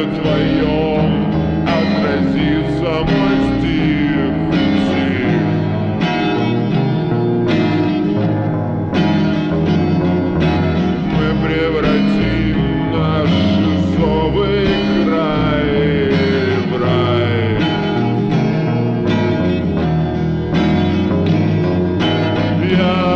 сердце твоем отразится мой стих. Мы превратим наш совы край в рай. Я